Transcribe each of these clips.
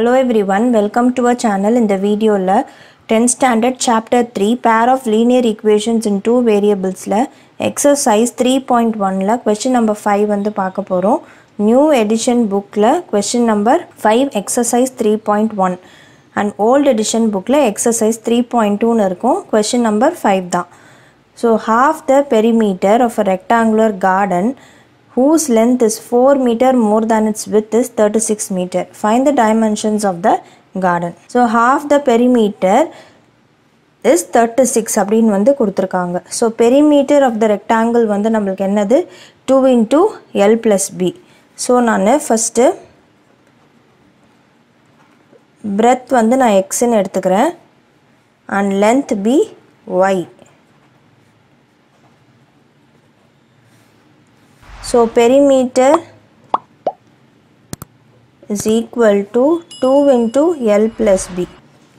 Hello everyone welcome to a channel இந்த வீடியோவில் tenth standard chapter three pair of linear equations in two வேரியபிள்ஸில் exercise three point ஒனில் question number five வந்து பார்க்க போகிறோம் new edition புக்கில் question number five exercise three point one and old edition புக்கில் exercise three point டூன்னு இருக்கும் question number five தான் so half the perimeter of a rectangular garden whose length is 4 meter more than its width is 36 meter. Find the dimensions of the garden. So half the perimeter is 36 அப்படின்னு வந்து கொடுத்துருக்காங்க. So perimeter of the rectangle வந்து நம்மளுக்கு என்னது? Two into L plus B so நான் first breadth வந்து நான் எக்ஸுன்னு எடுத்துக்கிறேன். And length be Y So perimeter is equal to 2 into L plus B.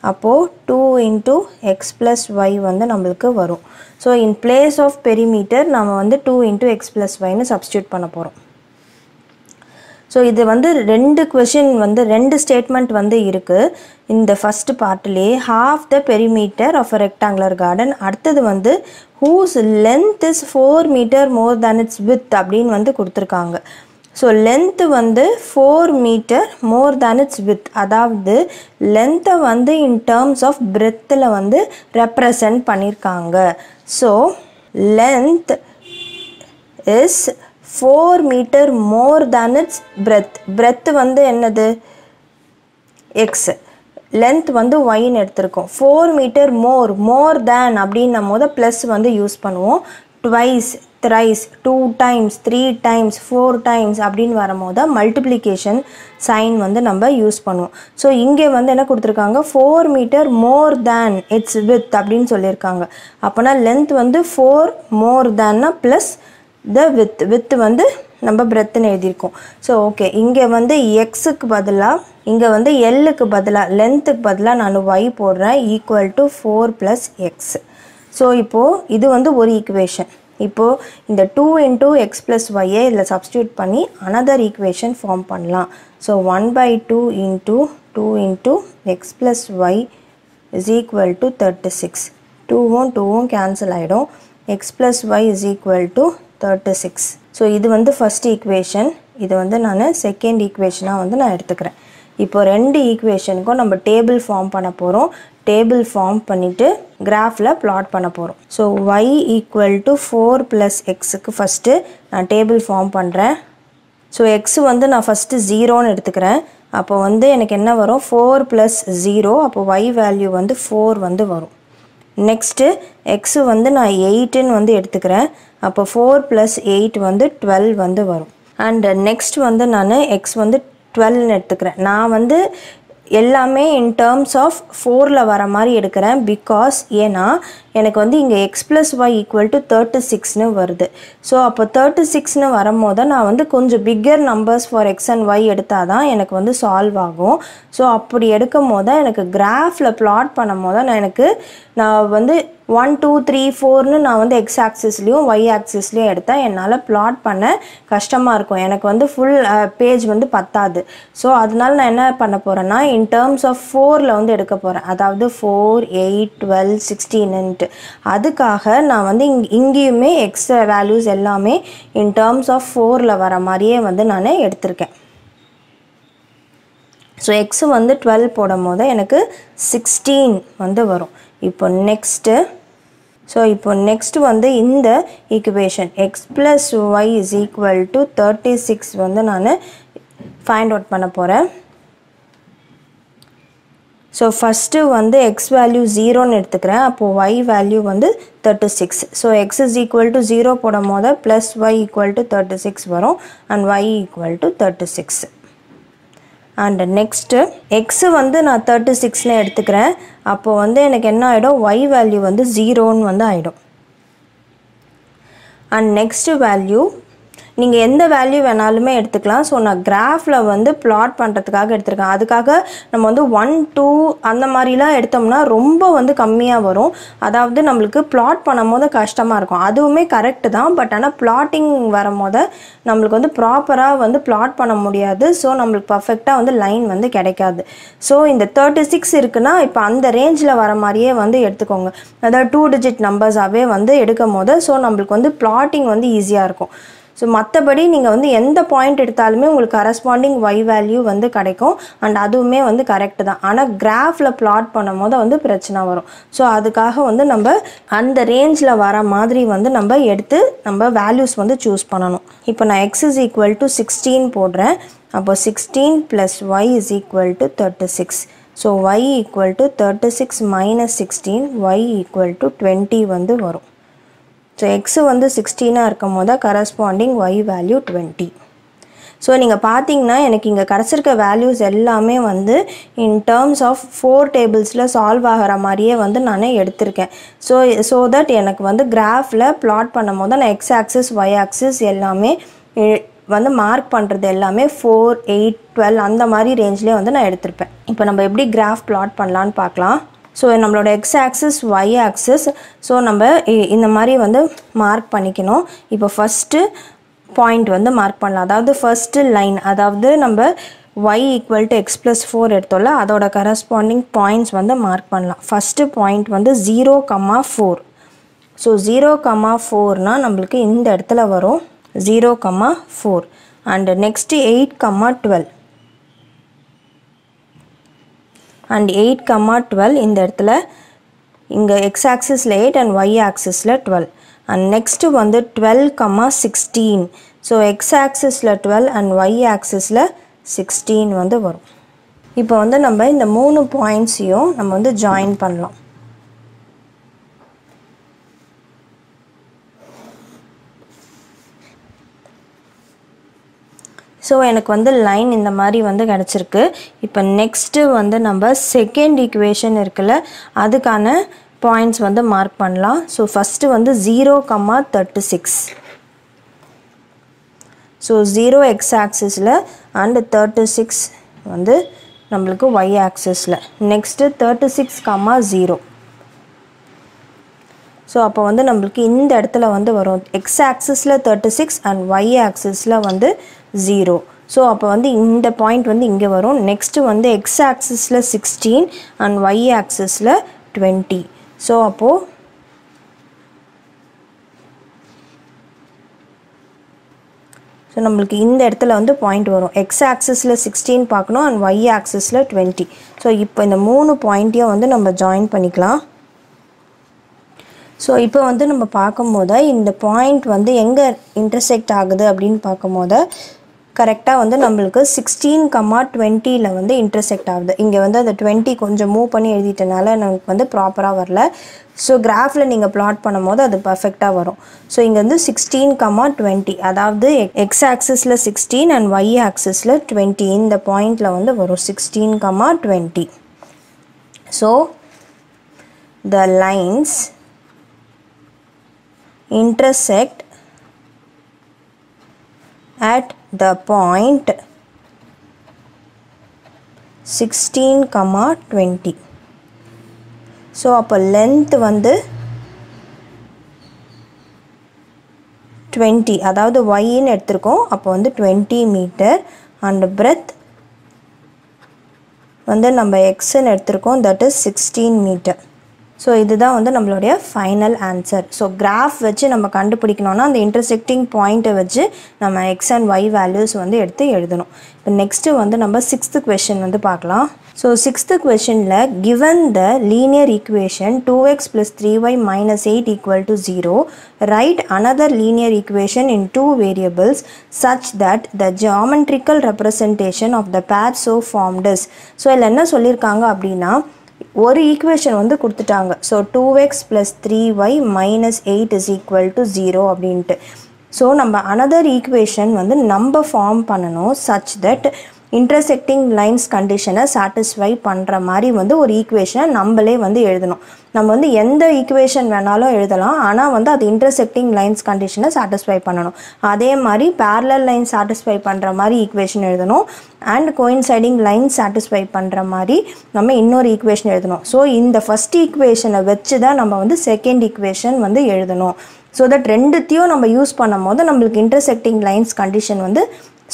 அப்போது two into X plus Y வந்து நம்மளுக்கு வரும். So in place of perimeter நம்ம வந்து டூ இன்ட்டு எக்ஸ் ப்ளஸ் ஒய்னு சப்ஸ்டியூட் பண்ண போகிறோம் ஸோ இது வந்து ரெண்டு கொஷின் வந்து ரெண்டு ஸ்டேட்மெண்ட் வந்து இருக்குது இந்த first பார்ட்லேயே half the perimeter of a rectangular garden அடுத்தது வந்து whose length is four metre more than its width அப்படின்னு வந்து கொடுத்துருக்காங்க. ஸோ லென்த்து வந்து four metre more than its width அதாவது லென்த்தை வந்து இன் டேர்ம்ஸ் ஆஃப் பிரெத்தில் வந்து ரெப்ரசன்ட் பண்ணியிருக்காங்க so length is four metre more than its breadth breadth வந்து என்னது? எக்ஸ் லென்த் வந்து ஒயின்னு எடுத்திருக்கோம். ஃபோர் மீட்டர் மோர் மோர் தேன் அப்படின்னும் போது ப்ளஸ் வந்து யூஸ் பண்ணுவோம். Twice thrice two times three times four times அப்படின்னு வரும்போது மல்டிப்ளிகேஷன் சைன் வந்து நம்ம யூஸ் பண்ணுவோம். ஸோ இங்கே வந்து என்ன கொடுத்துருக்காங்க? Four metre more than its width அப்படின்னு சொல்லியிருக்காங்க. அப்போனா லென்த் வந்து ஃபோர் மோர் தேன்னா ப்ளஸ் த வித் வித் வந்து நம்ம பிரெத்துன்னு எழுதியிருக்கோம். ஸோ ஓகே இங்கே வந்து எக்ஸுக்கு பதிலாக இங்கே வந்து எல்லுக்கு பதிலாக லென்த்துக்கு பதிலாக நான் ஒய் போடுறேன் equal to four plus X so இப்போது இது வந்து ஒரு ஈக்குவேஷன் இப்போது இந்த டூ இன்டூ எக்ஸ் ப்ளஸ் ஒய்யை இதில் சப்ஸ்டியூட் பண்ணி அனதர் ஈக்குவேஷன் ஃபார்ம் பண்ணலாம். So one by two into two into X plus Y is equal to thirty six டூவும் டூவும் கேன்சல் ஆகிடும் X plus Y is equal to thirty six so இது வந்து first equation இது வந்து நான் செகண்ட் ஈக்குவேஷனாக வந்து நான் எடுத்துக்கிறேன். இப்போ ரெண்டு ஈக்குவேஷனுக்கும் நம்ம டேபிள் ஃபார்ம் பண்ண போகிறோம் டேபிள் ஃபார்ம் பண்ணிவிட்டு கிராஃபில் ப்ளாட் பண்ண போகிறோம் so Y equal to four plus எக்ஸுக்கு ஃபஸ்ட்டு நான் டேபிள் ஃபார்ம் பண்ணுறேன் ஸோ எக்ஸ் வந்து நான் ஃபஸ்ட்டு ஜீரோன்னு எடுத்துக்கிறேன். அப்போ வந்து எனக்கு என்ன வரும்? ஃபோர் ப்ளஸ் ஜீரோ அப்போ ஒய் வேல்யூ வந்து ஃபோர் வந்து வரும். நெக்ஸ்ட்டு எக்ஸு வந்து நான் எயிட்டுன்னு வந்து எடுத்துக்கிறேன். அப்போ ஃபோர் ப்ளஸ் எயிட் வந்து டுவெல் வந்து வரும். அண்ட் நெக்ஸ்ட் வந்து நான் எக்ஸ் வந்து டுவெல்னு எடுத்துக்கிறேன். நான் வந்து எல்லாமே இன் டேர்ம்ஸ் ஆஃப் ஃபோரில் வர மாதிரி எடுக்கிறேன். பிகாஸ் ஏன்னா எனக்கு வந்து இங்கே X plus Y equal to thirty சிக்ஸ்னு வருது. ஸோ அப்போ தேர்ட்டி சிக்ஸ்னு வரும்போது நான் வந்து கொஞ்சம் bigger numbers for X and Y எடுத்தால் தான் எனக்கு வந்து சால்வ் ஆகும். ஸோ அப்படி எடுக்கும் போது எனக்கு கிராஃபில் ப்ளாட் பண்ணும் போது நான் எனக்கு நான் வந்து ஒன் டூ த்ரீ ஃபோர்னு நான் வந்து எக்ஸ் ஆக்சிஸ்லேயும் ஒய் ஆக்சிஸ்லேயும் எடுத்தேன் என்னால் ப்ளாட் பண்ண கஷ்டமாக இருக்கும். எனக்கு வந்து ஃபுல் பேஜ் வந்து பத்தாது. ஸோ அதனால நான் என்ன பண்ண போகிறேன்னா இன் டேர்ம்ஸ் ஆஃப் ஃபோரில் வந்து எடுக்க போகிறேன் அதாவது ஃபோர் எயிட் டுவெல் சிக்ஸ்டீன்ட்டு அதுக்காக நான் வந்து இங் இங்கேயுமே எக்ஸ் வேல்யூஸ் எல்லாமே இன் டேர்ம்ஸ் ஆஃப் ஃபோரில் வர மாதிரியே வந்து நான் எடுத்திருக்கேன். ஸோ எக்ஸு வந்து டுவெல் போடும் போது எனக்கு சிக்ஸ்டீன் வந்து வரும். இப்போ நெக்ஸ்ட்டு ஸோ இப்போ நெக்ஸ்ட் வந்து இந்த equation X plus Y is equal to thirty six வந்து நான் ஃபைண்ட் அவுட் பண்ண போகிறேன் ஸோ ஃபஸ்ட்டு வந்து எக்ஸ் வேல்யூ ஜீரோன்னு எடுத்துக்கிறேன். அப்போது ஒய் வேல்யூ வந்து thirty six so X is equal to zero போடும் போது plus Y equal to thirty six வரும். And Y equal to thirty six and next X வந்து நான் தேர்ட்டி சிக்ஸ்னு எடுத்துக்கிறேன். அப்போது வந்து எனக்கு என்ன ஆகிடும் ஒய் வேல்யூ வந்து ஜீரோன்னு வந்து ஆகிடும் அண்ட் நெக்ஸ்ட்டு வேல்யூ நீங்கள் எந்த வேல்யூ வேணாலுமே எடுத்துக்கலாம். ஸோ நான் கிராஃபில் வந்து பிளாட் பண்ணுறதுக்காக எடுத்திருக்கேன். அதுக்காக நம்ம வந்து ஒன் டூ அந்த மாதிரிலாம் எடுத்தோம்னா ரொம்ப வந்து கம்மியாக வரும். அதாவது நம்மளுக்கு பிளாட் பண்ணும் போது கஷ்டமாக இருக்கும். அதுவுமே கரெக்டு தான். பட் ஆனால் பிளாட்டிங் வரும்போது நம்மளுக்கு வந்து ப்ராப்பராக வந்து பிளாட் பண்ண முடியாது. ஸோ நம்மளுக்கு பர்ஃபெக்டாக வந்து லைன் வந்து கிடைக்காது. ஸோ இந்த தேர்ட்டி சிக்ஸ் இருக்குன்னா இப்போ அந்த ரேஞ்சில் வர மாதிரியே வந்து எடுத்துக்கோங்க. அதாவது டூ டிஜிட் நம்பர்ஸாகவே வந்து எடுக்கும் போது ஸோ நம்மளுக்கு வந்து பிளாட்டிங் வந்து ஈஸியாக இருக்கும். ஸோ மற்றபடி நீங்கள் வந்து எந்த பாயிண்ட் எடுத்தாலுமே உங்களுக்கு கரஸ்பாண்டிங் ஒய் வேல்யூ வந்து கிடைக்கும். அண்ட் அதுவுமே வந்து கரெக்டு தான். ஆனால் கிராஃபில் பிளாட் பண்ணும் போது வந்து பிரச்சனை வரும். ஸோ அதுக்காக வந்து நம்ம அந்த ரேஞ்சில் வர மாதிரி வந்து நம்ம எடுத்து நம்ம வேல்யூஸ் வந்து சூஸ் பண்ணணும். இப்போ நான் X is equal to sixteen போடுறேன். அப்போ sixteen plus Y is equal to thirty six so Y equal to thirty six minus sixteen Y equal to twenty வந்து வரும். ஸோ எக்ஸ் வந்து சிக்ஸ்டீனாக இருக்கும் போது corresponding Y value twenty so நீங்கள் பார்த்தீங்கன்னா எனக்கு இங்கே கிடச்சிருக்க வேல்யூஸ் எல்லாமே வந்து இன் டேர்ம்ஸ் ஆஃப் ஃபோர் டேபிள்ஸில் சால்வ் ஆகிற மாதிரியே வந்து நான் எடுத்திருக்கேன். ஸோ ஸோ தட் எனக்கு வந்து கிராஃபில் பிளாட் பண்ணும் போது நான் எக்ஸ் ஆக்சிஸ் ஒய் ஆக்சிஸ் எல்லாமே வந்து மார்க் பண்ணுறது எல்லாமே ஃபோர் எயிட் டுவெல் அந்த மாதிரி ரேஞ்ச்லேயே வந்து நான் எடுத்திருப்பேன். இப்போ நம்ம எப்படி கிராஃப் பிளாட் பண்ணலான்னு பார்க்கலாம் ஸோ நம்மளோட X axis Y axis so நம்ம இ- இந்த மாதிரி வந்து மார்க் பண்ணிக்கணும். இப்போ ஃபஸ்ட்டு பாயிண்ட் வந்து மார்க் பண்ணலாம். அதாவது ஃபஸ்ட்டு லைன் அதாவது நம்ம Y equal to X plus four எடுத்தோம்ல அதோட கரஸ்பாண்டிங் பாயிண்ட்ஸ் வந்து மார்க் பண்ணலாம். ஃபஸ்ட்டு பாயிண்ட் வந்து zero comma four so zero comma ஃபோர்னால் நம்மளுக்கு இந்த இடத்துல வரும். Zero comma four and next eight comma twelve and eight comma twelve இந்த இடத்துல இங்கே எக்ஸ் ஆக்சிஸில் எயிட் அண்ட் ஒய் ஆக்சிஸில் டுவெல் அண்ட் நெக்ஸ்ட்டு வந்து twelve comma sixteen so X ஆக்சிஸில் twelve and Y ஆக்சிஸில் சிக்ஸ்டீன் வந்து வரும். இப்போ வந்து நம்ம இந்த மூணு பாயிண்ட்ஸையும் நம்ம வந்து ஜாயின் பண்ணலாம். ஸோ எனக்கு வந்து லைன் இந்த மாதிரி வந்து கிடச்சிருக்கு. இப்போ நெக்ஸ்ட்டு வந்து நம்ம செகண்ட் ஈக்குவேஷன் இருக்குல்ல அதுக்கான பாயிண்ட்ஸ் வந்து மார்க் பண்ணலாம். ஸோ ஃபஸ்ட்டு வந்து zero comma thirty six so zero x ஆக்சிஸில் and thirty six வந்து நம்மளுக்கு Y ஆக்சிஸில் next thirty six comma zero so அப்போ வந்து நம்மளுக்கு இந்த இடத்துல வந்து வரும். எக்ஸ் ஆக்சிஸில் தேர்ட்டி சிக்ஸ் அண்ட் ஒய் ஆக்சிஸில் வந்து ஜீரோ ஸோ அப்போ வந்து இந்த பாயிண்ட் வந்து இங்கே வரும். நெக்ஸ்ட்டு வந்து எக்ஸ் ஆக்சிஸில் சிக்ஸ்டீன் அண்ட் ஒய் ஆக்சிஸில் டுவெண்ட்டி ஸோ அப்போது ஸோ நம்மளுக்கு இந்த இடத்துல வந்து பாயிண்ட் வரும். எக்ஸ் ஆக்சிஸில் சிக்ஸ்டீன் பார்க்கணும் அண்ட் ஒய் ஆக்சிஸில் டுவெண்ட்டி ஸோ இப்போ இந்த மூணு பாயிண்ட்டையும் வந்து நம்ம ஜாயின் பண்ணிக்கலாம். ஸோ இப்போ வந்து நம்ம பார்க்கும்போது இந்த பாயிண்ட் வந்து எங்கே இன்டர்செக்ட் ஆகுது அப்படின்னு பார்க்கும்போது கரெக்டாக வந்து நம்மளுக்கு சிக்ஸ்டீன் கம்மா டுவெண்ட்டியில் வந்து இன்டர்செக்ட் ஆகுது. இங்கே வந்து அந்த டுவெண்ட்டி கொஞ்சம் மூவ் பண்ணி எழுதிட்டனால நமக்கு வந்து ப்ராப்பராக வரல. ஸோ கிராஃபில் நீங்கள் பிளாட் பண்ணும்போது அது பர்ஃபெக்டாக வரும். ஸோ இங்கே வந்து சிக்ஸ்டீன் கம்மா டுவெண்ட்டி அதாவது எக்ஸ் ஆக்சிஸில் சிக்ஸ்டீன் அண்ட் ஒய் ஆக்சிஸில் டுவெண்ட்டி இந்த பாயிண்டில் வந்து வரும் sixteen comma twenty so the lines intersect at the point 16 comma 20 so அப்போ லென்த் வந்து டுவெண்ட்டி அதாவது ஒய்ன்னு எடுத்திருக்கோம். அப்போ வந்து டுவெண்ட்டி மீட்டர் அண்ட் பிரெத் வந்து நம்ம எக்ஸ்ன்னு எடுத்திருக்கோம். That is sixteen metre so இதுதான் வந்து நம்மளுடைய ஃபைனல் ஆன்சர் ஸோ கிராஃப் வச்சு நம்ம கண்டுபிடிக்கணும்னா அந்த இன்டர்செக்டிங் பாயிண்ட்டை வச்சு நம்ம எக்ஸ் அண்ட் ஒய் வேல்யூஸ் வந்து எடுத்து எழுதணும். இப்போ நெக்ஸ்ட்டு வந்து நம்ம சிக்ஸ்த்து கொஷின் வந்து பார்க்கலாம். So sixth கொஷனில் given the linear equation two X plus three Y minus eight equal to zero write another linear equation in two variables such that the geometrical representation of the pair so formed is so இதில் என்ன சொல்லியிருக்காங்க அப்படின்னா ஒரு equation வந்து கொடுத்துட்டாங்க. So two X plus three Y minus eight is equal to zero அப்படின்ட்டு. So நம்ம another equation வந்து நம்ம ஃபார்ம் பண்ணணும் சச் தட் இன்டர்செக்டிங் லைன்ஸ் கண்டிஷனை சாட்டிஸ்ஃபை பண்ணுற மாதிரி வந்து ஒரு ஈக்குவேஷனை நம்மளே வந்து எழுதணும். நம்ம வந்து எந்த ஈக்குவேஷன் வேணாலும் எழுதலாம். ஆனால் வந்து அது இன்டர்செக்டிங் லைன்ஸ் கண்டிஷனை சாட்டிஸ்ஃபை பண்ணணும். அதே மாதிரி parallel லைன் சாட்டிஸ்ஃபை பண்ணுற மாதிரி ஈக்குவேஷன் எழுதணும். அண்ட் கோயின்சைடிங் லைன் சாட்டிஸ்ஃபை பண்ணுற மாதிரி நம்ம இன்னொரு ஈக்குவேஷன் எழுதணும். ஸோ இந்த ஃபஸ்ட் ஈக்குவேஷனை வச்சு தான் நம்ம வந்து செகண்ட் ஈக்குவேஷன் வந்து எழுதணும். ஸோ தட் ரெண்டுத்தையும் நம்ம யூஸ் பண்ணும் போது நம்மளுக்கு இன்டர்செக்டிங் லைன்ஸ் கண்டிஷன் வந்து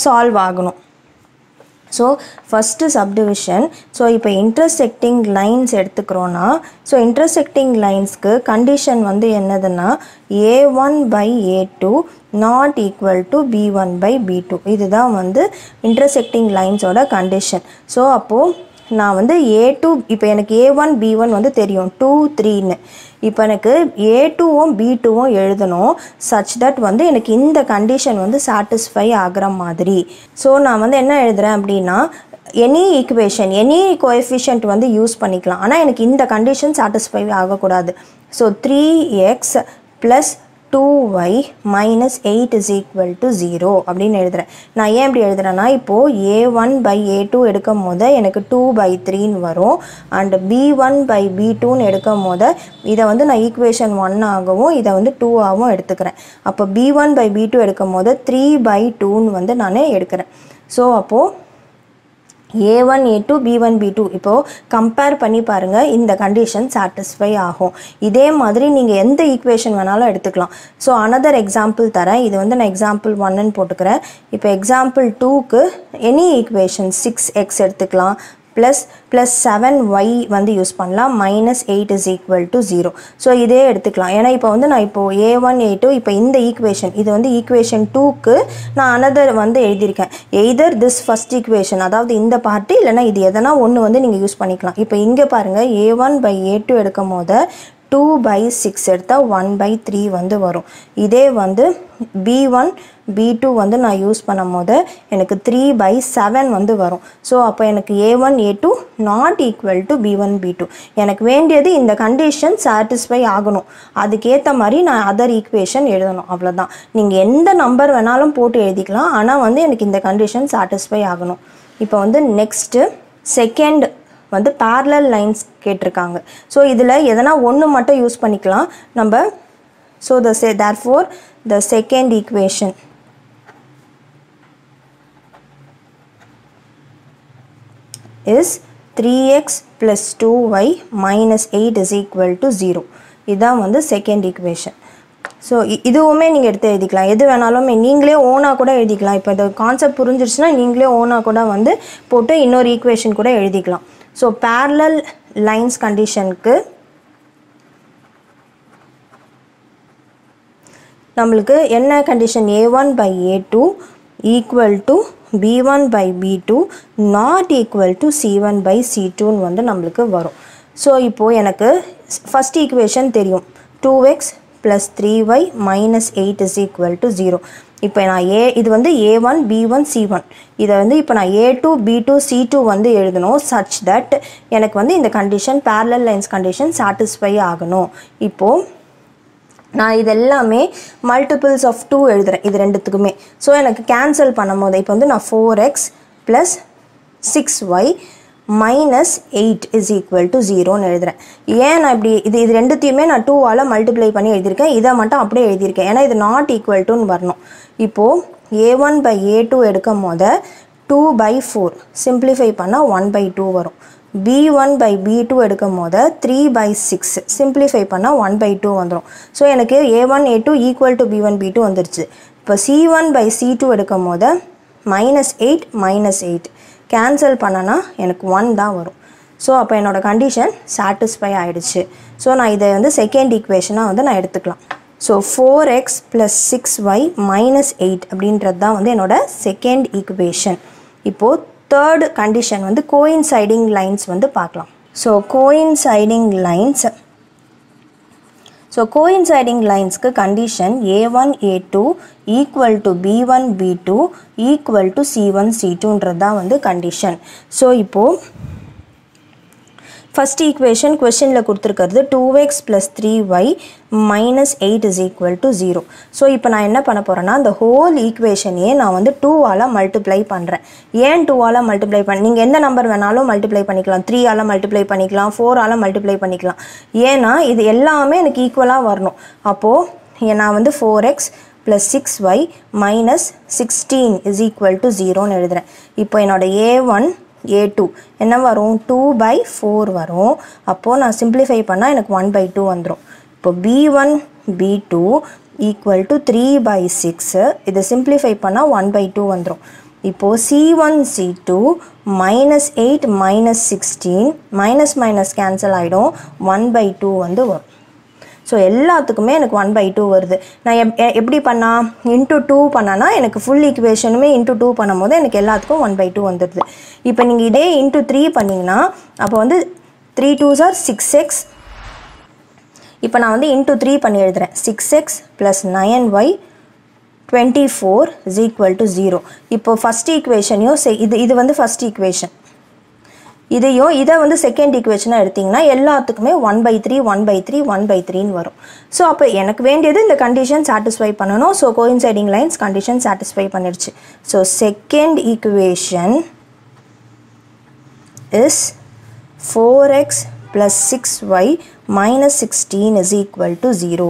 சால்வ் ஆகணும். ஸோ ஃபஸ்ட்டு சப்டிவிஷன் ஸோ இப்போ இன்டர்செக்டிங் லைன்ஸ் எடுத்துக்கிறோன்னா ஸோ இன்டர்செக்டிங் லைன்ஸ்க்கு கண்டிஷன் வந்து என்னதுன்னா A one by A two not equal to B one by B two இதுதான் வந்து இன்டர்செக்டிங் லைன்ஸோட கண்டிஷன் ஸோ அப்போது நான் வந்து ஏ டூ இப்போ எனக்கு ஏ ஒன் பி ஒன் வந்து தெரியும். டூ த்ரீன்னு இப்போ எனக்கு ஏ டூவும் பி டூவும் எழுதணும் சச் தட் வந்து எனக்கு இந்த கண்டிஷன் வந்து சாட்டிஸ்ஃபை ஆகிற மாதிரி. ஸோ நான் வந்து என்ன எழுதுகிறேன் அப்படின்னா எனி ஈக்குவேஷன் எனி கோஎஃபிஷியன்ட் வந்து யூஸ் பண்ணிக்கலாம். ஆனால் எனக்கு இந்த கண்டிஷன் சாட்டிஸ்ஃபை ஆகக்கூடாது. So three X plus two Y minus eight is equal to zero அப்படின்னு எழுதுகிறேன் நான் ஏன் இப்படி எழுதுகிறேன்னா இப்போது A one by A two எடுக்கும் போது எனக்கு டூ பை த்ரீன்னு வரும். And B one by B டூன்னு எடுக்கும் போது இதை வந்து நான் ஈக்குவேஷன் ஒன் ஆகவும் இதை வந்து டூ ஆகவும் எடுத்துக்கிறேன். அப்போ B one by B two எடுக்கும் போது த்ரீ பை டூன்னு வந்து நான் எடுக்கிறேன். ஸோ அப்போது A one A two B one B two இப்போது கம்பேர் பண்ணி பாருங்கள் இந்த கண்டிஷன் சாட்டிஸ்ஃபை ஆகும். இதே மாதிரி நீங்கள் எந்த ஈக்குவேஷன் வேணாலும் எடுத்துக்கலாம். ஸோ அனதர் எக்ஸாம்பிள் தரேன். இது வந்து நான் எக்ஸாம்பிள் ஒன்னு போட்டுக்கிறேன். இப்போ எக்ஸாம்பிள் டூக்கு எனி ஈக்குவேஷன் சிக்ஸ் எக்ஸ் எடுத்துக்கலாம். ப்ளஸ் ப்ளஸ் செவன் ஒய் வந்து யூஸ் பண்ணலாம். Minus eight is equal to zero so இதே எடுத்துக்கலாம். ஏன்னா இப்போ வந்து நான் இப்போது ஏ ஒன் ஏ டூ இப்போ இந்த ஈக்குவேஷன் இது வந்து ஈக்குவேஷன் டூக்கு நான் அனதர் வந்து எழுதியிருக்கேன். எய்தர் திஸ் ஃபஸ்ட் ஈக்குவேஷன் அதாவது இந்த பார்ட்டு இல்லைனா இது எதனா ஒன்று வந்து நீங்கள் யூஸ் பண்ணிக்கலாம். இப்போ இங்கே பாருங்கள் A one by A two எடுக்கும் போது டூ பை சிக்ஸ் எடுத்தால் ஒன் பை த்ரீ வந்து வரும். இதே வந்து பி ஒன் பி டூ வந்து நான் யூஸ் பண்ணும் போது எனக்கு த்ரீ பை செவன் வந்து வரும். ஸோ அப்போ எனக்கு A one A two not equal to B one B two எனக்கு வேண்டியது இந்த கண்டிஷன் சாட்டிஸ்ஃபை ஆகணும். அதுக்கேற்ற மாதிரி நான் அதர் ஈக்குவேஷன் எழுதணும். அவ்வளோதான் நீங்கள் எந்த நம்பர் வேணாலும் போட்டு எழுதிக்கலாம். ஆனால் வந்து எனக்கு இந்த கண்டிஷன் சாட்டிஸ்ஃபை ஆகணும். இப்போ வந்து நெக்ஸ்ட்டு செகண்ட் வந்து பேரலல் லைன்ஸ் கேட்டிருக்காங்க. ஸோ இதில் எதனா ஒன்று மட்டும் யூஸ் பண்ணிக்கலாம். நம்ம so the say therefore the second equation is three X plus two Y minus eight is equal to zero இதுதான் வந்து செகண்ட் ஈக்குவேஷன் ஸோ இதுவுமே நீங்கள் எடுத்து எழுதிக்கலாம். எது வேணாலுமே நீங்களே ஓனாக கூட எழுதிக்கலாம். இப்போ இந்த கான்செப்ட் புரிஞ்சிருச்சுன்னா நீங்களே ஓனாக கூட வந்து போட்டு இன்னொரு ஈக்குவேஷன் கூட எழுதிக்கலாம். ஸோ பேரலல் லைன்ஸ் கண்டிஷனுக்கு நம்மளுக்கு என்ன condition A one by A two equal to B one by B two not equal to C one by C டூன்னு வந்து நம்மளுக்கு வரும். ஸோ இப்போது எனக்கு ஃபஸ்ட் ஈக்குவேஷன் தெரியும். Two X plus three Y minus eight is equal to zero இப்போ நான் ஏ இது வந்து A one B one C one இதை வந்து இப்போ நான் A two B two C two வந்து எழுதணும் சச் தட் எனக்கு வந்து இந்த condition parallel lines condition satisfy ஆகணும். இப்போது நான் இது எல்லாமே மல்டிபிள்ஸ் ஆஃப் டூ எழுதுறேன் இது ரெண்டுத்துக்குமே. ஸோ எனக்கு கேன்சல் பண்ணும்போது இப்போ வந்து நான் four X plus six Y minus eight is equal to ஜீரோன்னு எழுதுகிறேன் ஏன் நான் இப்படி இது இது ரெண்டுத்தையுமே நான் டூவால் மல்டிப்ளை பண்ணி எழுதியிருக்கேன். இதை மட்டும் அப்படியே எழுதியிருக்கேன். ஏன்னா இது நாட் ஈக்குவல் டுன்னு வரணும். இப்போது A one by A two எடுக்கும் போத டூ பை ஃபோர் சிம்பிளிஃபை பண்ணால் ஒன் பை டூ வரும். B one by B two எடுக்கும் போது த்ரீ பை சிக்ஸ் சிம்பிளிஃபை பண்ணால் ஒன் பை டூ வந்துடும் ஸோ எனக்கு A one A two equal to B one B two வந்துருச்சு. இப்போ C one by C two எடுக்கும் போது minus eight minus eight cancel பண்ணனா எனக்கு ஒன் தான் வரும். ஸோ அப்போ என்னோடய கண்டிஷன் சாட்டிஸ்ஃபை ஆகிடுச்சு ஸோ நான் இதை வந்து செகண்ட் ஈக்குவேஷனாக வந்து நான் எடுத்துக்கலாம். So four X plus six Y minus eight அப்படின்றது தான் வந்து என்னோடய செகண்ட் ஈக்குவேஷன் இப்போது தேர்ட் கண்டிஷன் வந்து கோயின்சைடிங் லைன்ஸ் வந்து பார்க்கலாம். So coinciding lines so coinciding லைன்ஸ்க்கு condition A one A two equal to B one B two equal to C one C டூன்றது தான் வந்து கண்டிஷன் ஸோ இப்போது ஃபஸ்ட் ஈக்குவேஷன் கொஷனில் கொடுத்துருக்கிறது two X plus three Y minus eight is equal to zero so இப்போ நான் என்ன பண்ண போகிறேன்னா அந்த ஹோல் ஈக்குவேஷனையே நான் வந்து டூவால் மல்டிப்ளை பண்ணுறேன் ஏன் டூவால் மல்டிப்ளை பண்ண நீங்கள் எந்த நம்பர் வேணாலும் மல்டிப்ளை பண்ணிக்கலாம். த்ரீயால் மல்டிப்ளை பண்ணிக்கலாம். ஃபோரால் மல்டிப்ளை பண்ணிக்கலாம். ஏன்னா இது எல்லாமே எனக்கு ஈக்குவலாக வரணும். அப்போது நான் வந்து four X plus six Y minus sixteen is equal to ஜீரோன்னு எழுதுகிறேன் இப்போ என்னோடய ஏ ஒன் ஏ டூ என்ன வரும்? டூ பை ஃபோர் வரும். அப்போது நான் சிம்பிளிஃபை பண்ணால் எனக்கு ஒன் பை டூ வந்துடும் இப்போ B one B two equal to three by six இதை சிம்பிளிஃபை பண்ணால் ஒன் பை டூ வந்துடும் இப்போது C one C two minus eight minus sixteen minus minus cancel ஆகிடும் ஒன் பை டூ வந்து வரும். ஸோ எல்லாத்துக்குமே எனக்கு ஒன் பை டூ வருது. நான் எப் எப்படி பண்ணால் இன்ட்டு டூ பண்ணனா எனக்கு ஃபுல் ஈக்குவேஷனுமே இன்ட்டு டூ பண்ணும்போது எனக்கு எல்லாத்துக்கும் ஒன் பை டூ வந்துடுது. இப்போ நீங்கள் இதே இன்ட்டு த்ரீ பண்ணிங்கன்னா அப்போ வந்து three two sir six X இப்போ நான் வந்து இன்ட்டு த்ரீ பண்ணி எழுதுகிறேன் six X plus nine Y twenty four is equal to zero இப்போ ஃபஸ்ட் ஈக்குவேஷனையும் இது இது வந்து ஃபஸ்ட் ஈக்குவேஷன் இதையும் இதை வந்து செகண்ட் ஈக்குவேஷனாக எடுத்திங்கன்னா எல்லாத்துக்குமே one by three one by three one by three வரும். ஸோ அப்போ எனக்கு வேண்டியது இந்த கண்டிஷன் சாட்டிஸ்ஃபை பண்ணணும். So coinciding lines condition satisfy பண்ணிடுச்சு. So second equation is four X plus six Y minus sixteen is equal to zero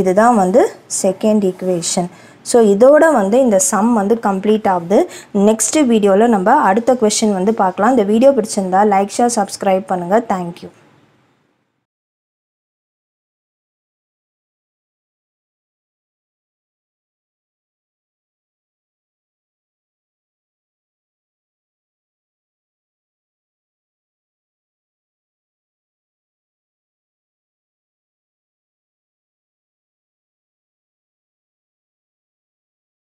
இதுதான் வந்து second equation so இதோட வந்து இந்த சம் வந்து கம்ப்ளீட் ஆகுது. நெக்ஸ்ட் வீடியோவில் நம்ம அடுத்த கொஷின் வந்து பார்க்கலாம். இந்த வீடியோ பிடிச்சிருந்தா லைக் ஷேர் சப்ஸ்கிரைப் பண்ணுங்கள் தேங்க்யூ